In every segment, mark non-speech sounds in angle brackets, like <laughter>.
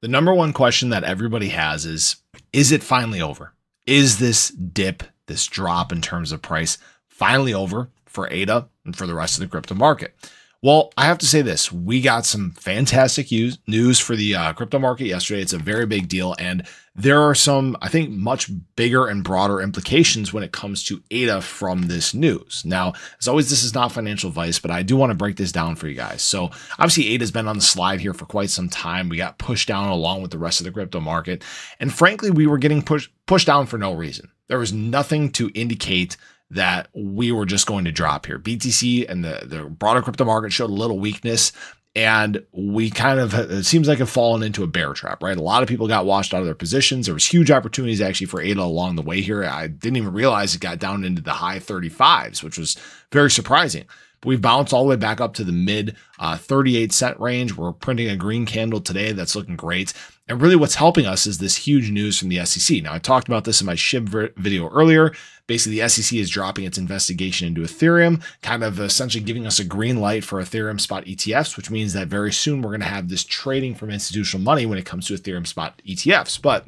The number one question that everybody has is Is it finally over? Is this dip, this drop in terms of price, finally over for ADA and for the rest of the crypto market? Well, I have to say this. We got some fantastic news for the uh, crypto market yesterday. It's a very big deal. And there are some, I think, much bigger and broader implications when it comes to ADA from this news. Now, as always, this is not financial advice, but I do want to break this down for you guys. So, obviously, ADA has been on the slide here for quite some time. We got pushed down along with the rest of the crypto market. And frankly, we were getting pushed pushed down for no reason. There was nothing to indicate that we were just going to drop here. BTC and the, the broader crypto market showed a little weakness. And we kind of, it seems like have fallen into a bear trap, right? A lot of people got washed out of their positions. There was huge opportunities actually for ADA along the way here. I didn't even realize it got down into the high 35s, which was very surprising. But we've bounced all the way back up to the mid uh, 38 cent range. We're printing a green candle today. That's looking great. And really what's helping us is this huge news from the SEC. Now, I talked about this in my SHIB video earlier. Basically, the SEC is dropping its investigation into Ethereum, kind of essentially giving us a green light for Ethereum spot ETFs, which means that very soon we're going to have this trading from institutional money when it comes to Ethereum spot ETFs. But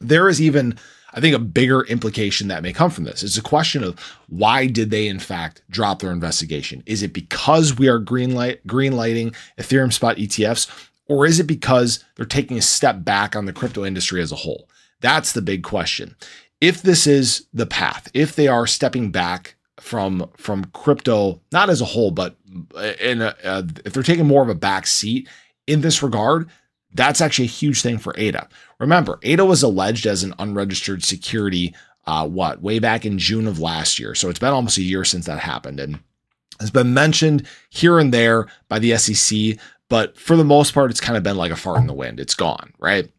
there is even I think a bigger implication that may come from this is a question of why did they in fact drop their investigation? Is it because we are green light green lighting Ethereum spot ETFs, or is it because they're taking a step back on the crypto industry as a whole? That's the big question. If this is the path, if they are stepping back from from crypto, not as a whole, but in a, uh, if they're taking more of a back seat in this regard, that's actually a huge thing for ADA. Remember, ADA was alleged as an unregistered security, uh, what, way back in June of last year. So it's been almost a year since that happened. And has been mentioned here and there by the SEC, but for the most part, it's kind of been like a fart in the wind. It's gone, right?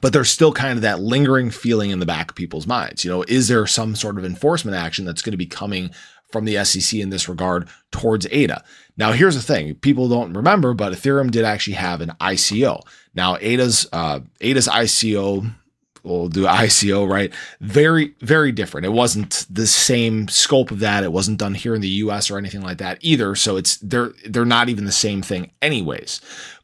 But there's still kind of that lingering feeling in the back of people's minds. You know, is there some sort of enforcement action that's going to be coming from the SEC in this regard towards ADA. Now, here's the thing: people don't remember, but Ethereum did actually have an ICO. Now, ADA's uh, ADA's ICO we'll do <laughs> ICO, right? Very, very different. It wasn't the same scope of that. It wasn't done here in the US or anything like that either. So it's they're they're not even the same thing anyways.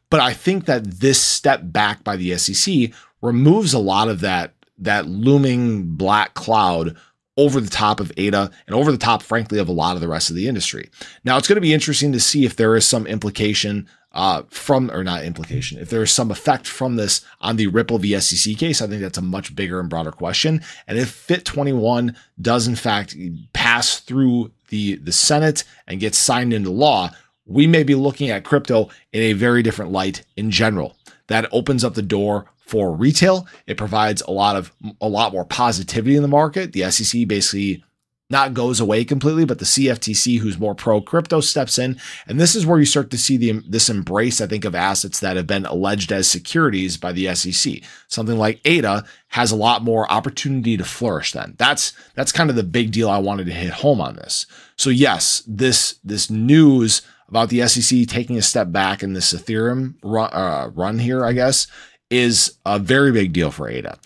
But I think that this step back by the SEC removes a lot of that that looming black cloud over the top of ADA and over the top, frankly, of a lot of the rest of the industry. Now, it's going to be interesting to see if there is some implication uh, from, or not implication, if there is some effect from this on the Ripple v. SEC case. I think that's a much bigger and broader question. And if FIT21 does, in fact, pass through the, the Senate and gets signed into law, we may be looking at crypto in a very different light in general. That opens up the door for retail. It provides a lot of a lot more positivity in the market. The SEC basically not goes away completely, but the CFTC, who's more pro crypto, steps in, and this is where you start to see the this embrace, I think, of assets that have been alleged as securities by the SEC. Something like ADA has a lot more opportunity to flourish. Then that's that's kind of the big deal I wanted to hit home on this. So yes, this this news about the SEC taking a step back in this Ethereum run, uh, run here, I guess, is a very big deal for ADA.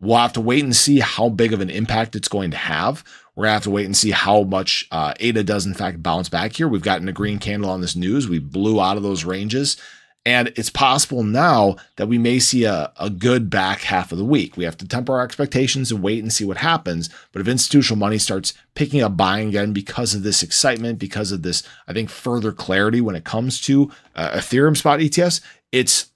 We'll have to wait and see how big of an impact it's going to have. We're to have to wait and see how much uh, ADA does, in fact, bounce back here. We've gotten a green candle on this news. We blew out of those ranges. And it's possible now that we may see a, a good back half of the week. We have to temper our expectations and wait and see what happens. But if institutional money starts picking up buying again because of this excitement, because of this, I think, further clarity when it comes to uh, Ethereum spot ETFs, it's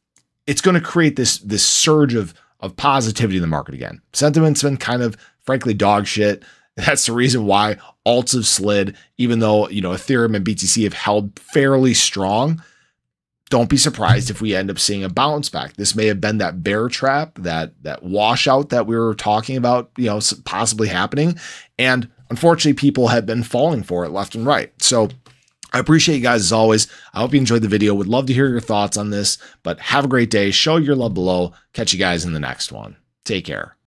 it's going to create this this surge of of positivity in the market again. Sentiment's been kind of frankly dog shit. <laughs> That's the reason why alts have slid, even though you know Ethereum and BTC have held fairly strong. Don't be surprised if we end up seeing a bounce back. This may have been that bear trap, that that washout that we were talking about, you know, possibly happening. And unfortunately, people have been falling for it left and right. So I appreciate you guys as always. I hope you enjoyed the video. Would love to hear your thoughts on this, but have a great day. Show your love below. Catch you guys in the next one. Take care.